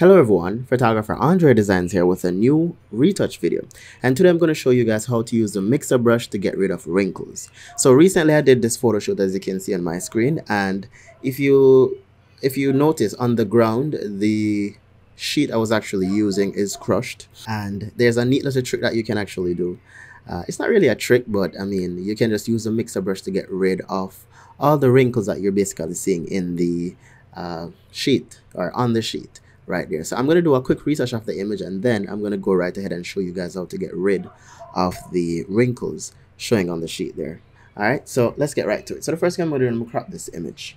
Hello everyone, photographer Andredesignz here with a new retouch video. And today I'm going to show you guys how to use the mixer brush to get rid of wrinkles. So recently I did this photo shoot as you can see on my screen and if you if you notice on the ground the sheet I was actually using is crushed and there's a neat little trick that you can actually do. Uh, it's not really a trick but I mean you can just use the mixer brush to get rid of all the wrinkles that you're basically seeing in the uh, sheet or on the sheet right there. So I'm going to do a quick research of the image and then I'm going to go right ahead and show you guys how to get rid of the wrinkles showing on the sheet there. All right, so let's get right to it. So the first thing I'm going to do, I'm going to crop this image.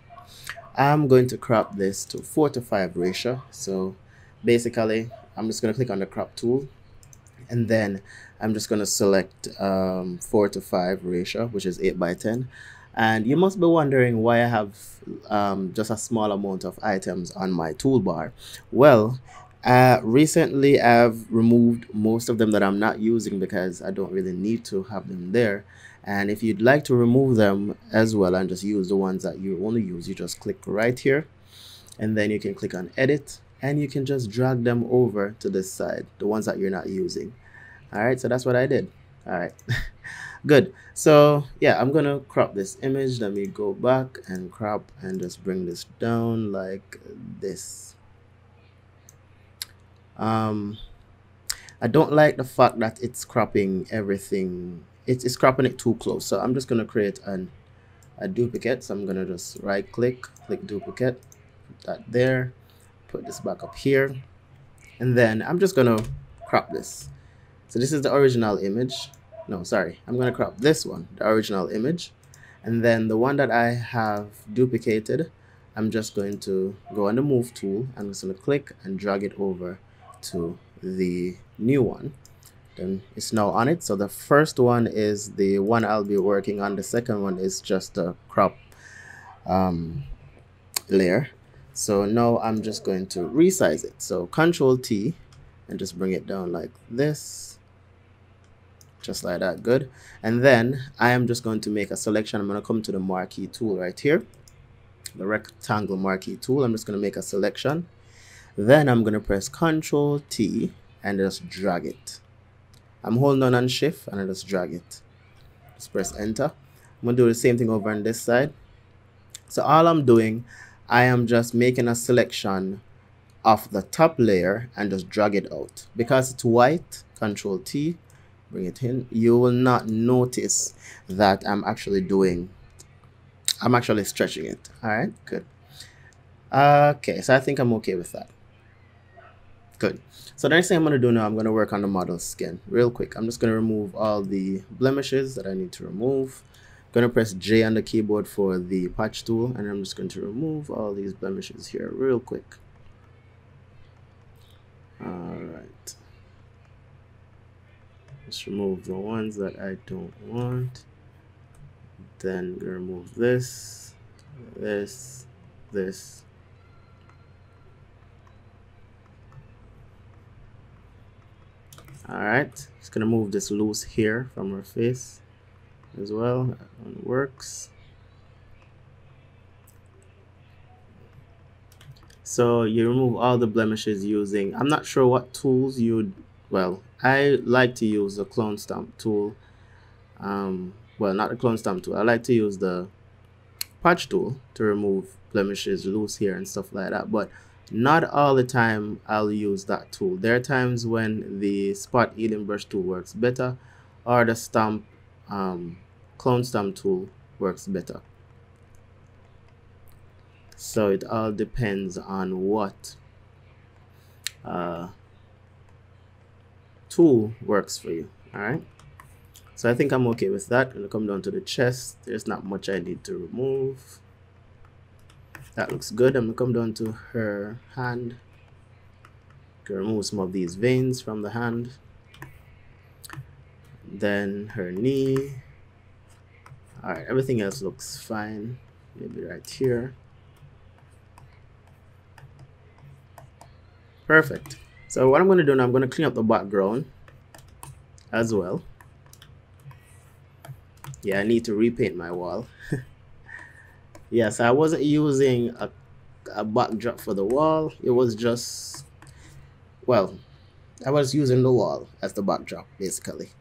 I'm going to crop this to 4 to 5 ratio. So basically, I'm just going to click on the crop tool and then I'm just going to select um, 4 to 5 ratio, which is 8 by 10 and you must be wondering why I have um, just a small amount of items on my toolbar. Well uh, recently I've removed most of them that I'm not using because I don't really need to have them there. And if you'd like to remove them as well and just use the ones that you only use you just click right here. And then you can click on edit and you can just drag them over to this side the ones that you're not using. All right so that's what I did. All right good. So yeah i'm gonna crop this image. Let me go back and crop and just bring this down like this. Um i don't like the fact that it's cropping everything. It's, it's cropping it too close. So i'm just gonna create an a duplicate. So i'm gonna just right click click duplicate put that there put this back up here and then i'm just gonna crop this. So this is the original image no sorry. I'm going to crop this one the original image. And then the one that i have duplicated i'm just going to go on the move tool. I'm just to click and drag it over to the new one. Then it's now on it. So the first one is the one i'll be working on. The second one is just a crop um, layer. So now i'm just going to resize it. So control t and just bring it down like this just like that good. And then I am just going to make a selection. I'm going to come to the marquee tool right here the rectangle marquee tool. I'm just going to make a selection. Then I'm going to press Ctrl T and just drag it. I'm holding on on shift and I just drag it. Just press enter. I'm going to do the same thing over on this side. So all I'm doing I am just making a selection of the top layer and just drag it out. Because it's white control T bring it in you will not notice that I'm actually doing I'm actually stretching it. All right good. Okay so I think I'm okay with that. Good. So the next thing I'm going to do now I'm going to work on the model skin real quick. I'm just going to remove all the blemishes that I need to remove. I'm going to press J on the keyboard for the patch tool and I'm just going to remove all these blemishes here real quick. All right Let's remove the ones that I don't want. Then remove this, this, this. Alright, just gonna move this loose here from her face as well. That one works. So you remove all the blemishes using, I'm not sure what tools you'd well I like to use the clone stamp tool. Um, well not the clone stamp tool. I like to use the patch tool to remove blemishes loose here and stuff like that but not all the time I'll use that tool. There are times when the spot healing brush tool works better or the stamp um, clone stamp tool works better. So it all depends on what uh, tool works for you all right? So I think I'm okay with that. I'm gonna come down to the chest. There's not much I need to remove. That looks good. I'm gonna come down to her hand. Can remove some of these veins from the hand. Then her knee. All right everything else looks fine. Maybe right here. Perfect so what I'm going to do now, I'm going to clean up the background as well. Yeah, I need to repaint my wall. yes, I wasn't using a, a backdrop for the wall. It was just well, I was using the wall as the backdrop basically.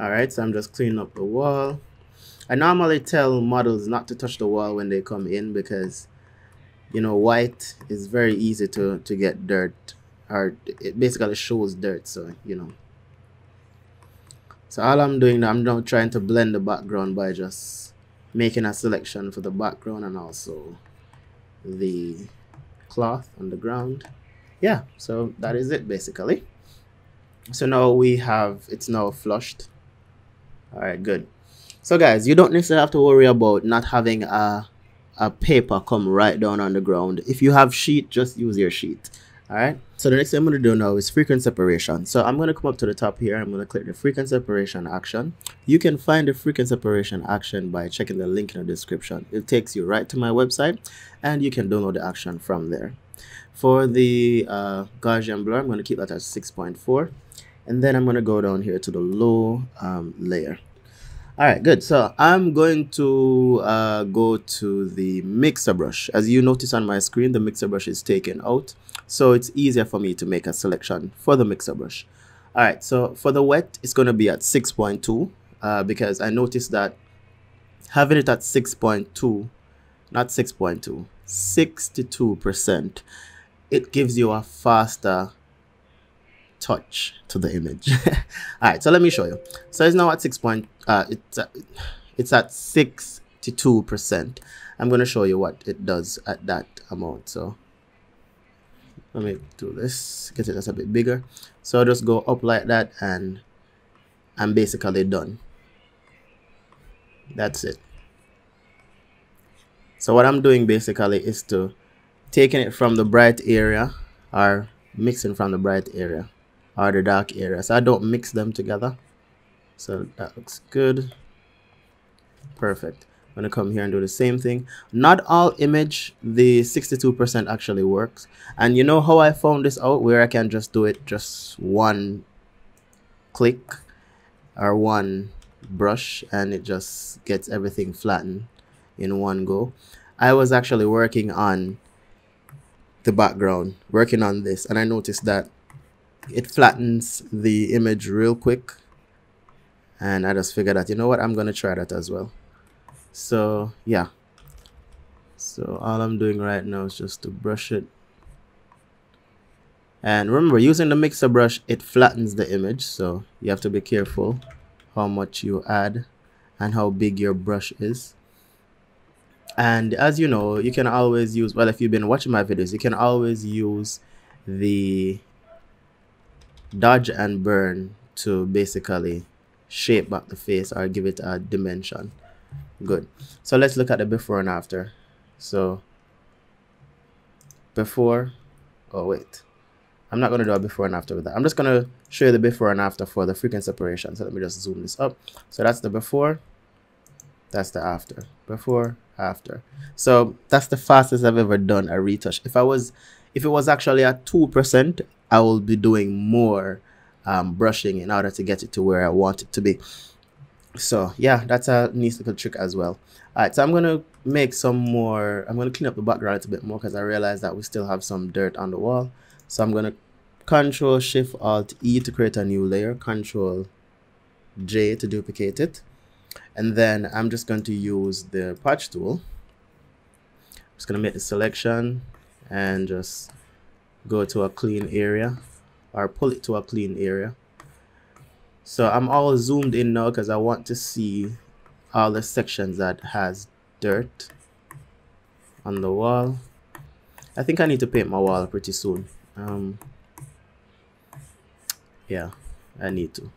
Alright, so I'm just cleaning up the wall. I normally tell models not to touch the wall when they come in because you know white is very easy to to get dirt or it basically shows dirt so you know. So all I'm doing now I'm now trying to blend the background by just making a selection for the background and also the cloth on the ground. Yeah so that is it basically. So now we have it's now flushed. All right good so guys you don't necessarily have to worry about not having a a paper come right down on the ground. If you have sheet, just use your sheet. All right. So the next thing I'm going to do now is frequency separation. So I'm going to come up to the top here. I'm going to click the frequency separation action. You can find the frequency separation action by checking the link in the description. It takes you right to my website and you can download the action from there. For the uh, Gaussian blur, I'm going to keep that at 6.4. And then I'm going to go down here to the low um, layer all right good. So i'm going to uh, go to the mixer brush. As you notice on my screen the mixer brush is taken out so it's easier for me to make a selection for the mixer brush. All right so for the wet it's going to be at 6.2 uh, because i noticed that having it at 6.2 not 6.2 62 percent it gives you a faster touch to the image. All right so let me show you. So it's now at 6 point uh it's at, it's at 62 percent. I'm going to show you what it does at that amount so. Let me do this get it just a bit bigger. So I'll just go up like that and I'm basically done. That's it. So what I'm doing basically is to taking it from the bright area or mixing from the bright area or the dark area. So I don't mix them together. So that looks good. Perfect. I'm gonna come here and do the same thing. Not all image the 62% actually works. And you know how I found this out? Where I can just do it just one click or one brush and it just gets everything flattened in one go. I was actually working on the background working on this and I noticed that it flattens the image real quick. And I just figured that you know what I'm gonna try that as well. So yeah. So all I'm doing right now is just to brush it. And remember using the mixer brush it flattens the image. So you have to be careful how much you add and how big your brush is. And as you know you can always use well if you've been watching my videos you can always use the dodge and burn to basically shape back the face or give it a dimension. Good. So let's look at the before and after. So before oh wait. I'm not going to do a before and after with that. I'm just going to show you the before and after for the frequency separation. So let me just zoom this up. So that's the before that's the after. Before after. So that's the fastest I've ever done a retouch. If I was if it was actually at 2% I will be doing more um, brushing in order to get it to where I want it to be. So yeah, that's a nice little trick as well. All right, so I'm going to make some more, I'm going to clean up the background a bit more because I realize that we still have some dirt on the wall. So I'm going to Control Shift Alt E to create a new layer, Control J to duplicate it. And then I'm just going to use the patch tool. I'm just going to make the selection and just go to a clean area or pull it to a clean area. So I'm all zoomed in now because I want to see all the sections that has dirt on the wall. I think I need to paint my wall pretty soon. Um, yeah I need to.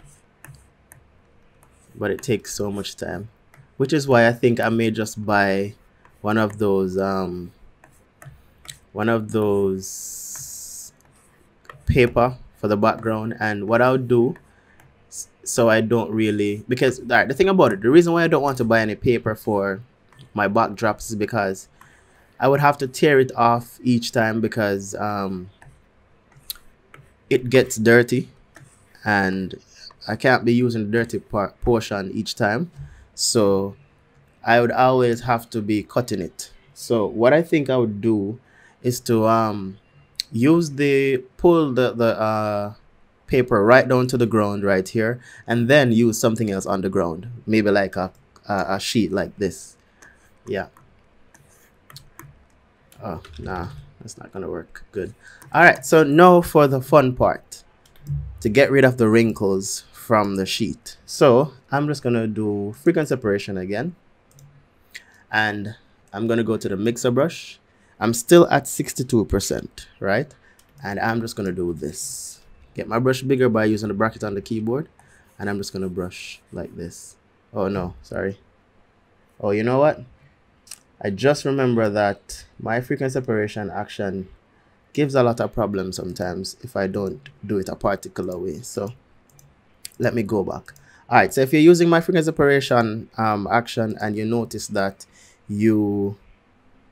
But it takes so much time which is why I think I may just buy one of those um, one of those paper for the background and what I'll do so I don't really because right, the thing about it the reason why I don't want to buy any paper for my backdrops is because I would have to tear it off each time because um, it gets dirty and I can't be using the dirty portion each time. So I would always have to be cutting it. So what I think I would do is to um use the pull the the uh paper right down to the ground right here and then use something else on the ground. Maybe like a a, a sheet like this. Yeah. Oh nah that's not gonna work. Good. All right so now for the fun part. To get rid of the wrinkles from the sheet. So i'm just gonna do frequency separation again. And i'm gonna go to the mixer brush i'm still at 62 percent right? And i'm just gonna do this. Get my brush bigger by using the bracket on the keyboard and i'm just gonna brush like this. Oh no sorry. Oh you know what? I just remember that my frequency separation action gives a lot of problems sometimes if I don't do it a particular way. So let me go back. All right, so if you're using my frequency separation um, action and you notice that you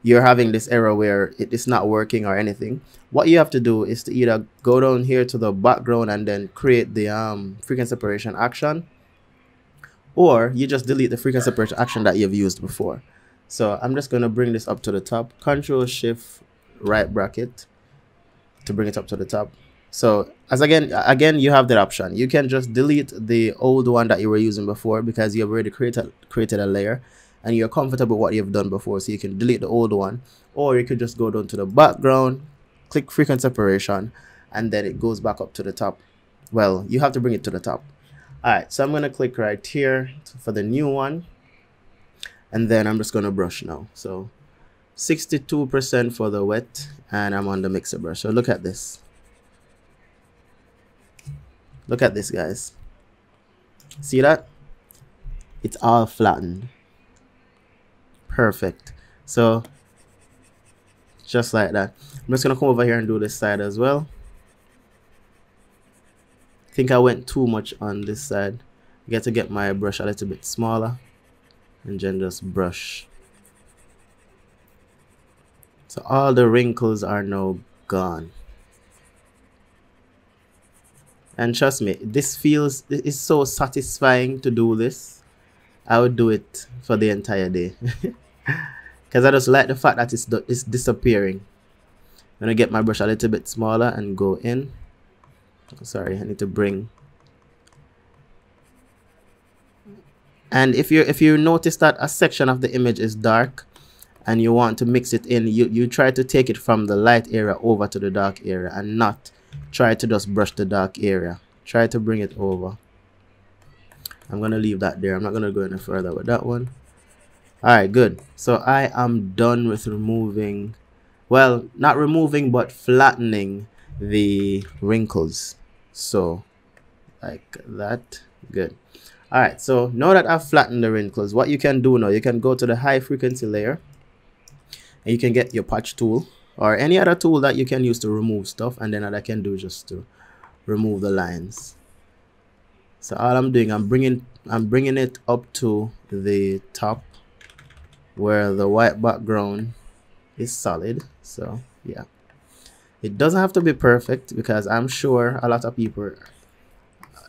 you're having this error where it is not working or anything, what you have to do is to either go down here to the background and then create the um, frequency separation action, or you just delete the frequency separation action that you've used before. So I'm just going to bring this up to the top. Control Shift right bracket to bring it up to the top. So as again, again, you have that option. You can just delete the old one that you were using before because you have already created created a layer and you're comfortable with what you've done before. So you can delete the old one or you could just go down to the background, click frequency separation, and then it goes back up to the top. Well, you have to bring it to the top. All right, so I'm going to click right here for the new one and then I'm just gonna brush now so 62% for the wet and I'm on the mixer brush so look at this look at this guys see that it's all flattened perfect. So just like that. I'm just gonna come over here and do this side as well. I think I went too much on this side. I get to get my brush a little bit smaller and then just brush. So all the wrinkles are now gone. And trust me this feels it's so satisfying to do this i would do it for the entire day. Because i just like the fact that it's it's disappearing. I'm gonna get my brush a little bit smaller and go in sorry i need to bring. And if you if you notice that a section of the image is dark and you want to mix it in you you try to take it from the light area over to the dark area and not try to just brush the dark area. Try to bring it over i'm gonna leave that there. I'm not gonna go any further with that one. All right good. So i am done with removing well not removing but flattening the wrinkles. So like that. Good. All right so now that i've flattened the wrinkles what you can do now you can go to the high frequency layer and you can get your patch tool or any other tool that you can use to remove stuff and then what i can do just to remove the lines so all i'm doing i'm bringing i'm bringing it up to the top where the white background is solid so yeah it doesn't have to be perfect because i'm sure a lot of people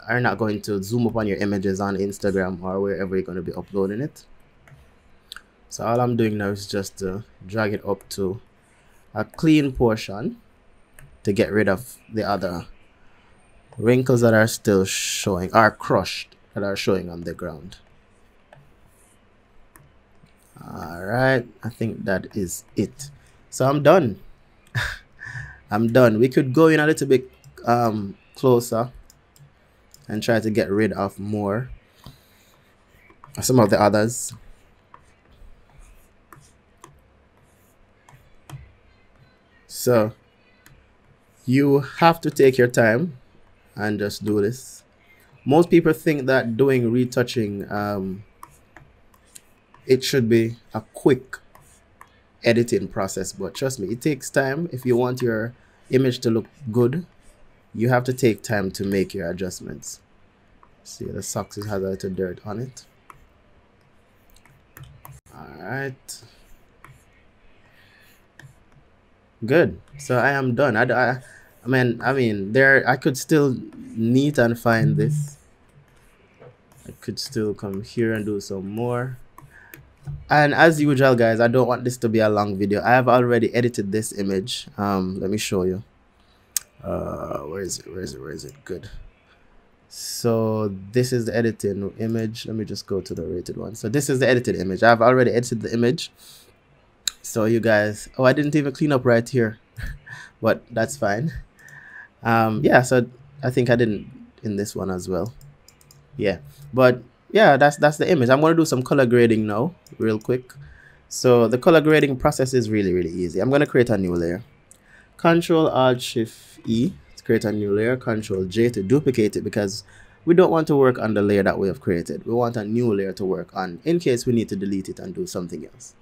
are not going to zoom up on your images on Instagram or wherever you're going to be uploading it. So all I'm doing now is just to drag it up to a clean portion to get rid of the other wrinkles that are still showing, are crushed, that are showing on the ground. Alright, I think that is it. So I'm done. I'm done. We could go in a little bit um, closer and try to get rid of more some of the others so you have to take your time and just do this. Most people think that doing retouching um, it should be a quick editing process but trust me it takes time. If you want your image to look good you have to take time to make your adjustments. See the socks has a little dirt on it. All right good. So i am done. I, I i mean i mean there i could still neat and find this. I could still come here and do some more. And as usual guys i don't want this to be a long video. I have already edited this image. Um let me show you. Uh where is it? Where is it? Where is it? Good. So this is the edited image. Let me just go to the rated one. So this is the edited image. I've already edited the image. So you guys oh i didn't even clean up right here. But that's fine um yeah so i think i didn't in this one as well. Yeah but yeah that's that's the image. I'm going to do some color grading now real quick. So the color grading process is really really easy. I'm going to create a new layer. Control alt shift e to create a new layer. Control j to duplicate it because we don't want to work on the layer that we have created. We want a new layer to work on in case we need to delete it and do something else.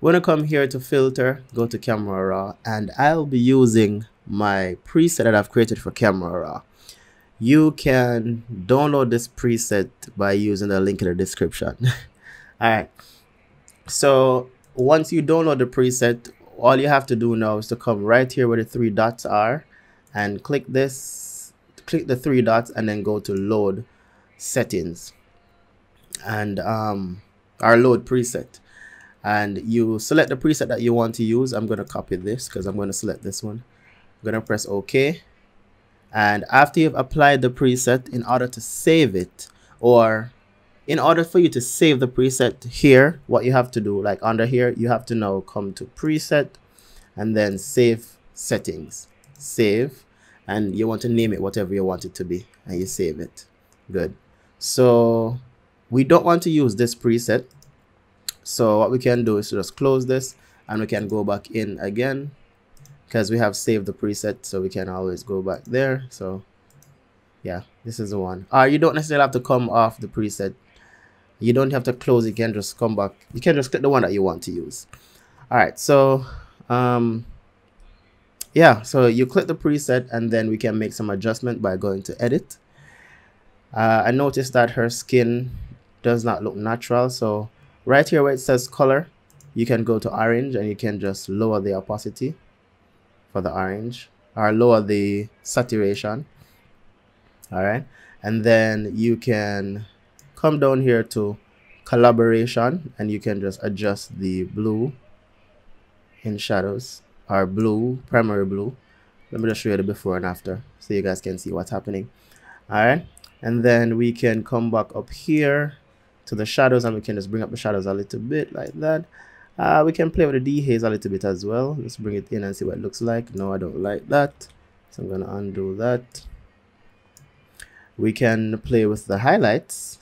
We're to come here to filter go to camera raw and i'll be using my preset that i've created for camera raw you can download this preset by using the link in the description. All right. So once you download the preset all you have to do now is to come right here where the three dots are and click this click the three dots and then go to load settings. And um our load preset. And you select the preset that you want to use. I'm going to copy this because i'm going to select this one i'm to press ok. And after you've applied the preset in order to save it or in order for you to save the preset here what you have to do like under here you have to now come to preset and then save settings. Save and you want to name it whatever you want it to be and you save it. Good. So we don't want to use this preset. So what we can do is just close this and we can go back in again because we have saved the preset so we can always go back there. So yeah this is the one. Uh you don't necessarily have to come off the preset. You don't have to close. You can just come back. You can just click the one that you want to use. All right so um yeah so you click the preset and then we can make some adjustment by going to edit. Uh, I noticed that her skin does not look natural. So right here where it says color you can go to orange and you can just lower the opacity for the orange or lower the saturation. All right? And then you can come down here to calibration and you can just adjust the blue in shadows or blue primary blue. Let me just show you the before and after so you guys can see what's happening. All right? And then we can come back up here to the shadows and we can just bring up the shadows a little bit like that uh, we can play with the dehaze a little bit as well. Let's bring it in and see what it looks like. No I don't like that. So I'm gonna undo that. We can play with the highlights.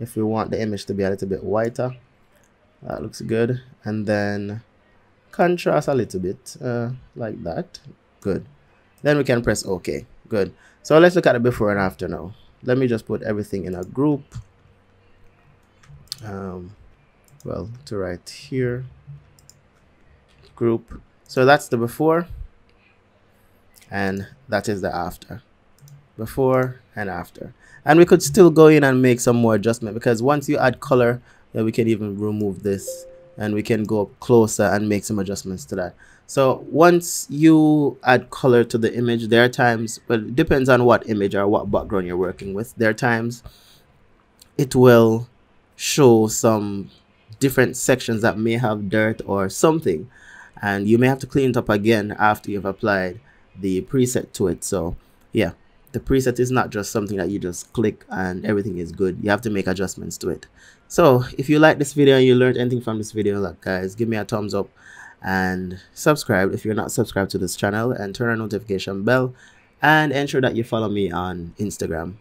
If we want the image to be a little bit whiter that looks good. And then contrast a little bit uh, like that. Good. Then we can press OK. Good. So let's look at the before and after now. Let me just put everything in a group. Um, well to right here. Group. So that's the before and that is the after. Before and after. And we could still go in and make some more adjustment because once you add color then we can even remove this and we can go up closer and make some adjustments to that. So once you add color to the image there are times well it depends on what image or what background you're working with. There are times it will show some different sections that may have dirt or something. And you may have to clean it up again after you've applied the preset to it. So yeah the preset is not just something that you just click and everything is good. You have to make adjustments to it. So if you like this video and you learned anything from this video like guys give me a thumbs up and subscribe if you're not subscribed to this channel. And turn on notification bell and ensure that you follow me on instagram